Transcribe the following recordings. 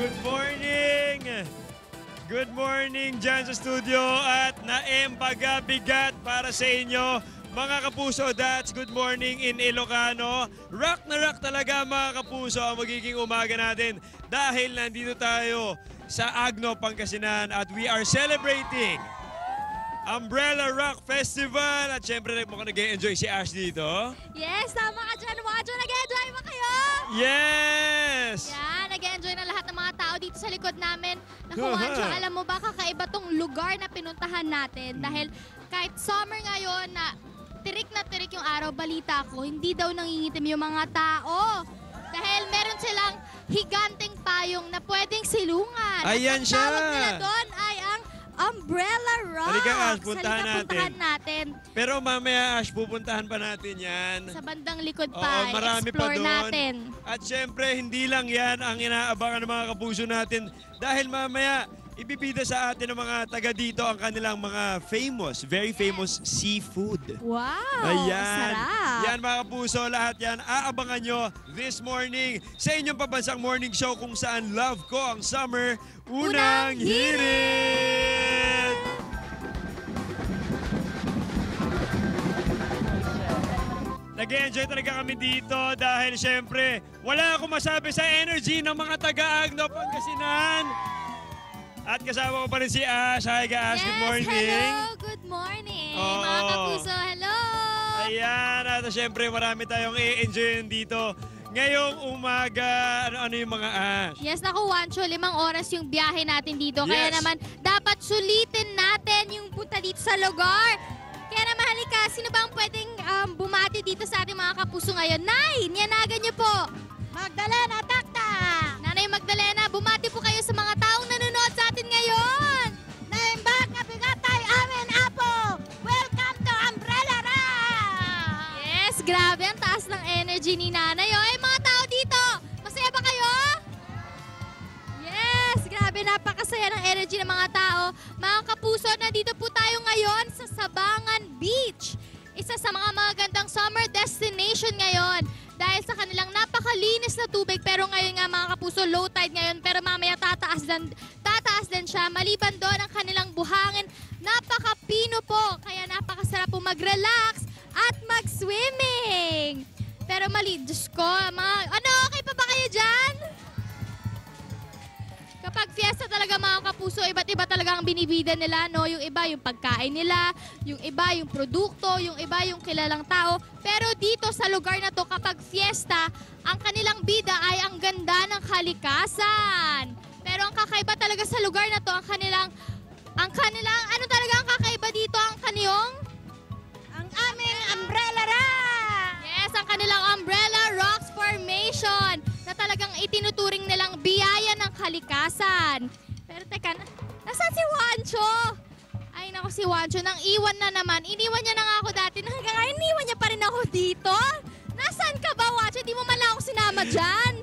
Good morning! Good morning dyan sa studio at naembaga bigat para sa inyo. Mga kapuso, that's good morning in Ilocano. Rock na rock talaga mga kapuso ang magiging umaga natin dahil nandito tayo sa Agno, Pangasinan at we are celebrating Umbrella Rock Festival at syempre mukhang nag-enjoy si Ash dito. Yes, tama ka dyan. Wajo, nag-enjoy ba kayo? Yes! Yan, nag-enjoy na lahat ng mga dito sa likod namin. Naku. Wajo, alam mo ba, kakaiba tong lugar na pinuntahan natin. Hmm. Dahil kahit summer ngayon na tirik na tirik yung araw, balita ko, hindi daw nangingitim yung mga tao. Dahil meron silang higanting payong na pwedeng silungan. Ayan At ang siya. tawag nila doon ay ang Umbrella Rock. Halika, Ash, puntahan Halika, natin. puntahan natin. Pero mamaya Ash, pupuntahan pa natin yan. Sa bandang likod Oo, pa, marami pa explore doon. natin. At syempre, hindi lang yan ang inaabangan ng mga kapuso natin dahil mamaya ibibida sa atin ng mga taga dito ang kanilang mga famous, very famous seafood. Wow! Ayan. Sarap! Yan mga kapuso, lahat yan aabangan nyo this morning sa inyong pabansang morning show kung saan love ko ang summer unang, Unang hirit! Nag-enjoy talaga kami dito dahil syempre wala akong masabi sa energy ng mga taga-Agno Pangasinan. At kasama ko pa rin si Ash. Hi ka Ash, yes, good morning. hello! Good morning! Oo. Mga kapuso, hello! Ayan, at syempre marami tayong i-enjoy dito. Ngayong umaga, ano-ano yung mga Ash? Yes, naku, Wancho, limang oras yung biyahe natin dito. Kaya Yes. naman, dapat sulitin natin yung punta dito sa lugar. Kaya sino ba ang pwedeng um, bumati dito sa ating mga kapuso ngayon? Nay, niyanagan niyo po. Magdalena, takta! Nanay Magdalena, bumati napakalinis na tubig. Pero ngayon nga mga kapuso, low tide ngayon. Pero mamaya tataas din, tataas din siya. Maliban doon ang kanilang buhangin. Napakapino po. Kaya napakasarap po mag-relax at mag-swimming. Pero mali, Diyos ko, mga, ano, okay pa ba kayo dyan? Kapag fiesta talaga mga kapuso, iba't iba talaga ang binibida nila, no? Yung iba yung pagkain nila, yung iba yung produkto, yung iba yung kilalang tao. Pero dito sa lugar na to, kapag fiesta, ang kanilang bida ay ang ganda ng kalikasan. Pero ang kakaiba talaga sa lugar na to, ang kanilang, ang kanilang, ano talaga ang kakaiba dito, ang kaniyong? Ang aming umbrella rock! Yes, ang kanilang umbrella rocks formation na talagang itinuturing kalikasan. Pero teka, na, nasaan si Wancho? Ay nako si Wancho, nang iwan na naman. Iniwan niya na nga ako dati. Hanggang ngayon, iniwan niya pa rin ako dito. Nasaan ka ba, Wancho? Di mo man lang sinama dyan.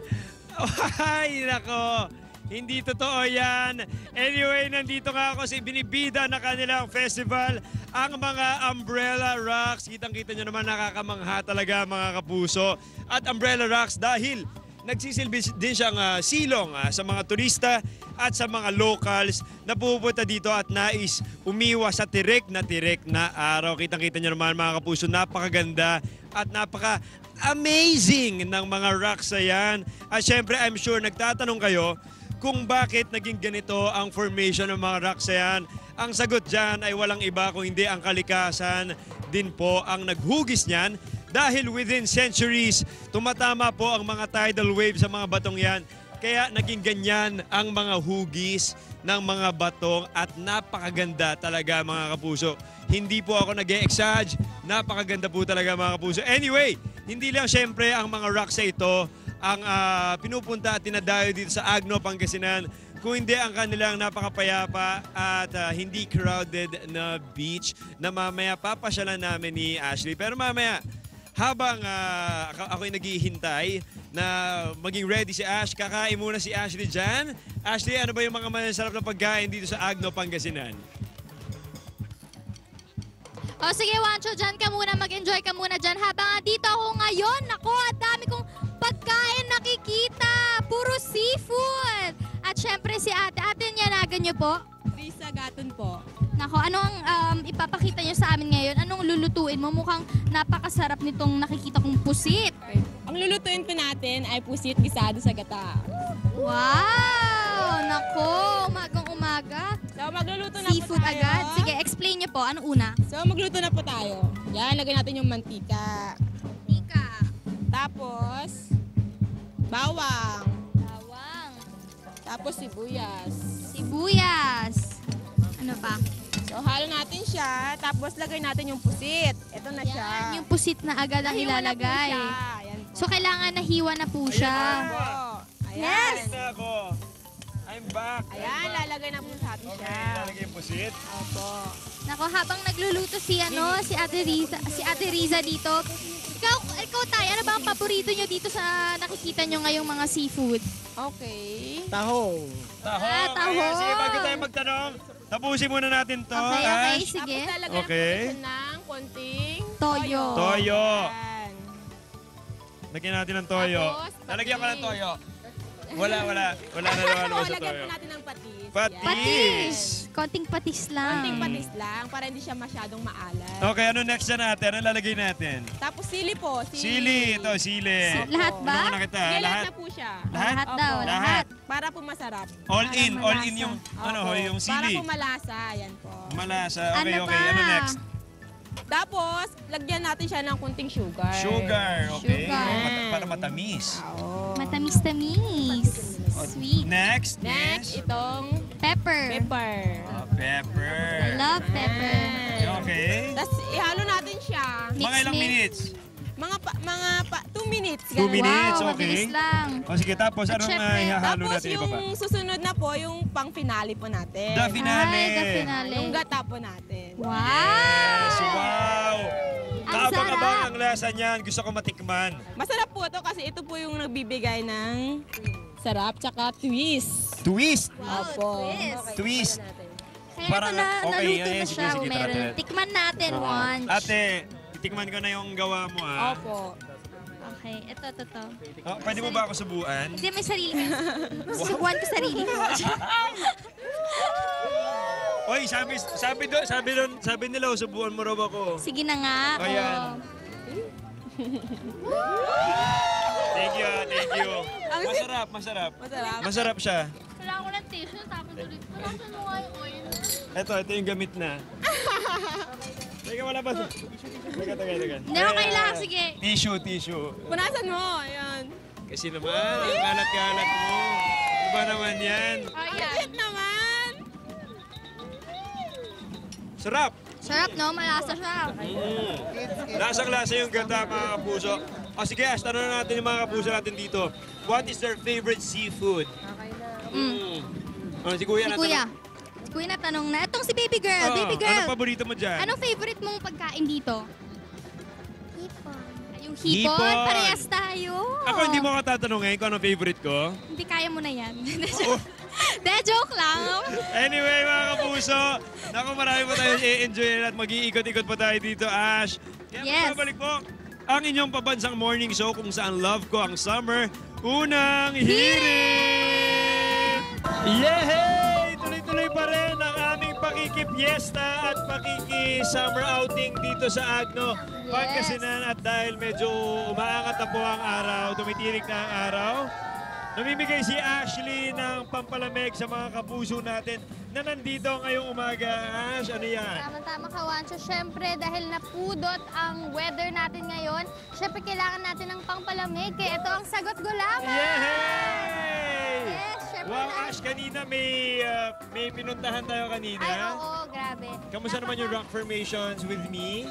Ay, nako. Hindi totoo yan. Anyway, nandito nga ako sa binibida na kanilang festival, ang mga Umbrella Rocks. Kitang-kita nyo naman nakakamangha talaga mga kapuso. At Umbrella Rocks dahil nagsisilbi din siyang ah, silong ah, sa mga turista at sa mga locals na pupunta dito at nais umiwas sa tirik na tirik na araw. Kitang-kita nyo naman mga kapuso, napakaganda at napaka amazing ng mga rocks yan. At syempre, I'm sure nagtatanong kayo kung bakit naging ganito ang formation ng mga rocks yan. Ang sagot dyan ay walang iba kung hindi ang kalikasan din po ang naghugis niyan dahil within centuries, tumatama po ang mga tidal waves sa mga batong yan. Kaya naging ganyan ang mga hugis ng mga batong at napakaganda talaga mga kapuso. Hindi po ako nag exage napakaganda po talaga mga kapuso. Anyway, hindi lang syempre ang mga rocks na ito ang ah, pinupunta at tinadayo dito sa Agno, Pangasinan, kung hindi ang kanilang napakapayapa at ah, hindi crowded na beach na mamaya papasyalan namin ni Ashley. Pero mamaya, habang ako- ako'y naghihintay na maging ready si Ash, kakain muna si Ashley dyan. Ashley, ano ba yung mga masarap na pagkain dito sa Agno, Pangasinan? O sige, Wancho, dyan ka muna. Mag-enjoy ka muna dyan. Habang dito ako ngayon, nako, ang dami kong pagkain nakikita. Puro seafood. At pangalan niyo po? Risa Gaton po. Nako, ano ang um, ipapakita niyo sa amin ngayon? Anong lulutuin mo? Mukhang napakasarap nitong nakikita kong pusit. Ang lulutuin po natin ay pusit gisado sa gata. Wow! Nako, umagang umaga. So magluluto na Seafood po tayo. agad. Sige, explain niyo po. Ano una? So magluto na po tayo. Yan, lagyan natin yung mantika. Tika. Tapos, bawang. Bawang. Tapos sibuyas. Sibuyas. Ano pa? So halo natin siya. Tapos lagay natin yung pusit. Ito na siya. Yan, yung pusit na agad ang Nahiwa na po ilalagay. siya. Ayan po. So, kailangan nahiwa na po siya. Opo. Ayan. Yes! Na ako. I'm back. Ayan, lalagay na po sa atin Okay, siya. lalagay yung pusit. Opo. Nako, habang nagluluto si ano, si Ate Riza, si Ate Riza dito. Ikaw, ikaw tayo, ano ba ang paborito nyo dito sa nakikita nyo ngayong mga seafood? Okay. Tahong. Tahong. Ah, tahong. Ayan, sige, bago tayo magtanong, tapusin muna natin to. Okay, okay, Ash. sige. Tapos lalagyan Okay. ng konting Toyo. Toyo. Ayan. Lagyan natin ng toyo. Tapos, Lalagyan ko ng toyo. Wala, wala. Wala na naman sa lagyan toyo. po natin ng patis. Patis. Patis. Konting patis lang. Konting patis lang para hindi siya masyadong maalat. Okay, ano next na natin? Ano lalagay natin? Tapos sili po. Sili. Sili. Ito, sili. Opo. Lahat ba? Ano na kita? Sige, lahat Lahat? na po siya. Lahat? Lahat daw, lahat. Para po masarap. All Para in. All malasa. in yung, ano, Opo. yung Para sili. po malasa. Yan po. Malasa. Okay, Ano okay. pa? Ano next? Tapos, lagyan natin siya ng konting sugar. Sugar. Okay. Sugar. Mata- para matamis. Oo. Matamis-tamis. Sweet. Next Next, is itong Pepper. pepper. oh, pepper. I love pepper. Okay. Tapos, ihalo natin siya. Mix, Mga ilang mix. minutes? Mga pa, mga pa, two minutes. Two ganun. minutes, wow, okay. mabilis lang. O sige, tapos At anong syempre, uh, ihahalo Tapos natin yung iba pa? susunod na po, yung pang finale po natin. The finale. Ay, the finale. Yung gata po natin. Wow! Yes, wow! Ang Kaabang-abang ang lasa niyan. Gusto ko matikman. Masarap po to kasi ito po yung nagbibigay ng sarap tsaka twist. Twist! Wow, Opo. twist. Twist! Kaya Parang- ito na, okay, naluto na sige, siya. sige, tara. Tikman natin once. Ate, titikman ko na yung gawa mo ah. Opo. Okay, ito, ito, ito. Oh, pwede mo ba ako subuan? Hindi, may sarili ka. Subuan ko sarili ko. Oy, sabi sabi do, sabi doon, sabi nila subuan mo raw ako. Sige na nga. Oh. Thank you, ah, thank you. Masarap, masarap. Masarap. Masarap siya. Kailangan ko ng tissue, tapos ulit. Wala sa mga yung oil. Ito, ito yung gamit na. Teka, wala pa. Teka, teka, teka. Hindi ako kailangan, sige. Tissue, tissue. Punasan mo. Ayan. Kasi naman, ang kalat-kalat mo. Ano ba naman yan? Ayan. Shit naman. Sarap! Sarap, no? Malasa siya. Mm. Lasang-lasa yung gata, mga kapuso. O sige, Ash, tanong na natin yung mga kapuso natin dito. What is their favorite seafood? Mm. O, si Kuya Si na Kuya. Kuya na tanong na. Itong si baby girl. Oo, baby Anong girl. paborito mo dyan? Anong favorite mong pagkain dito? Hipon. Yung hipon? Hipon. Parehas tayo. Ako hindi mo ka tatanungin kung anong favorite ko. Hindi kaya mo na yan. Oh. De, joke lang. Anyway, mga kapuso, naku marami pa tayo i-enjoy at mag-iikot-ikot pa tayo dito, Ash. Kaya Yes. babalik po ang inyong pabansang morning show kung saan love ko ang summer. Unang hirit! Yehey! Aming pakikipiesta at pakiki-summer outing dito sa Agno. Pagkasinan at dahil medyo umaangat na po ang araw, tumitirik na ang araw, Namimigay si Ashley ng pampalamig sa mga kapuso natin na nandito ngayong umaga. Ash, ano yan? Tama-tama ka, Wancho. Siyempre, dahil napudot ang weather natin ngayon, siyempre kailangan natin ng pangpalamig. Kaya ito ang sagot gulaman. Yay! Na- Ash, kanina may, uh, may pinuntahan tayo kanina. Ay, oo, grabe. Kamusta naman yung rock formations with me?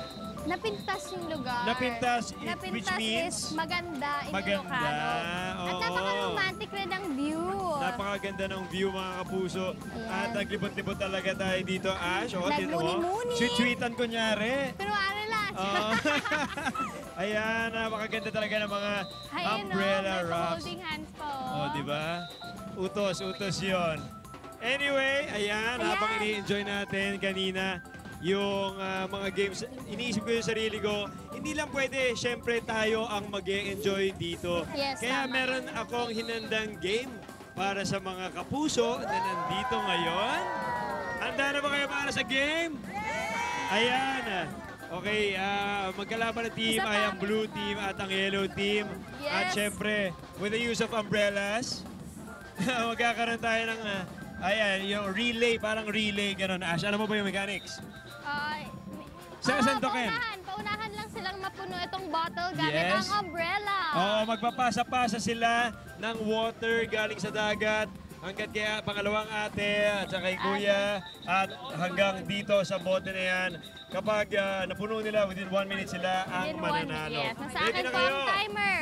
Napintas yung lugar. Napintas, it- Napintas which means? is maganda, Maganda, Ilocano. At napaka-romantic rin ang view. Napakaganda ng view mga kapuso. Ayan. At naglibot-libot talaga tayo dito, Ash. O. Nagmuni-muni. Sweet-sweetan kunyari. Pero ano lang. Oo. Ayan, napakaganda talaga ng mga Ayun, umbrella no, rocks. holding hands po. Oh, di ba? Utos, utos yon. Anyway, ayan, Ayan. habang ini-enjoy natin kanina yung ah, mga games, iniisip ko yung sarili ko, hindi lang pwede, syempre tayo ang mag enjoy dito. Yes, Kaya tama. meron akong hinandang game para sa mga kapuso na nandito ngayon. Handa na ba kayo para sa game? Ayan. Okay, ah, magkalaban na team ay ang blue team at ang yellow team. At Yes. syempre, with the use of umbrellas, magkakaroon tayo ng, ah, ayan, yung relay, parang relay, gano'n. Ash, alam mo ba yung mechanics? Saan- Oo, saan to, Ken? Paunahan, paunahan lang silang mapuno itong bottle gamit Yes. ang umbrella. Oo, magpapasa-pasa sila ng water galing sa dagat hanggat kaya pangalawang ate at saka kay kuya at hanggang dito sa bote na yan. Kapag ah, napuno nila, within one minute sila ang Within one- mananalo. Yes, nasa akin po ang timer.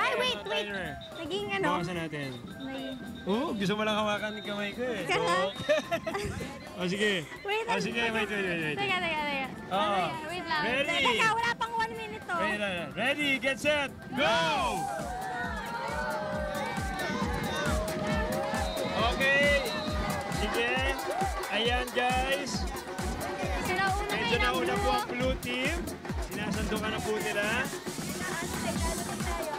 Ay, wait, wait. Naging ano? Bawasan natin. Oo, gusto mo lang hawakan ng kamay ko eh. Kala. Oo. o sige. Wait, O sige, wait, wait, wait. wait. Teka, teka, teka. Oo. Ano? Wait lang. Ready? Teka, wala pang one minute to. Ready, na. ready, get set, go! Okay. Sige. Ayan guys. Sinauna Medyo kayo ng nauna po blue. ang blue team. Sinasandukan na po nila.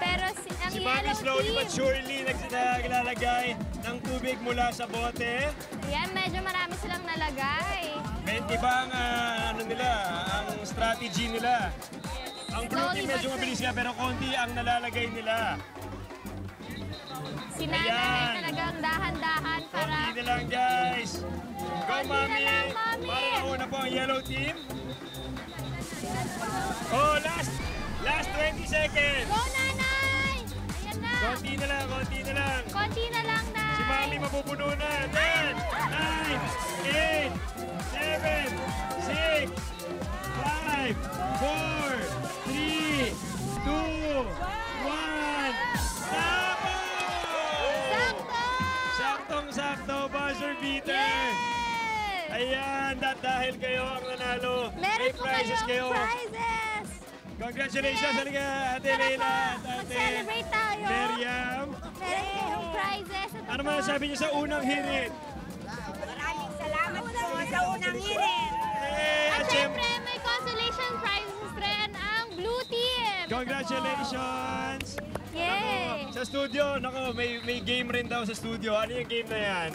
Pero si, ang Si Mami slowly team, but surely naglalagay ng tubig mula sa bote. yan, medyo marami silang nalagay. May iba ang ah, ano nila, ang strategy nila. Ang blue team medyo mabilis nga pero konti ang nalalagay nila. Si Nanay Ayan. talagang dahan-dahan para... Konti na lang guys. Go na Mami! Para mauna po ang yellow team. Oh, last last 20 seconds. Go, Nanay! Ayan na. Konti na lang, konti na lang. Konti na lang, Nay. Si Mami mapupuno na. 10, 9, 8, 7, 6, 5, 4, 3, 2, 1. Tapo! Sakto! Saktong-sakto, buzzer beater. Yay! Ayan, dahil kayo ang nanalo. Meron May prizes kayo. prizes! Congratulations, halika, Ate Tara Leila, at Ate mag-celebrate tayo. Miriam. Meron kayong prizes. Ano masasabi niyo sa unang hirit? Maraming salamat po sa unang hirit. At syempre, may consolation prizes rin ang Blue Team. Congratulations! Yay! Sa studio, nako, may, may game rin daw sa studio. Ano yung game na yan?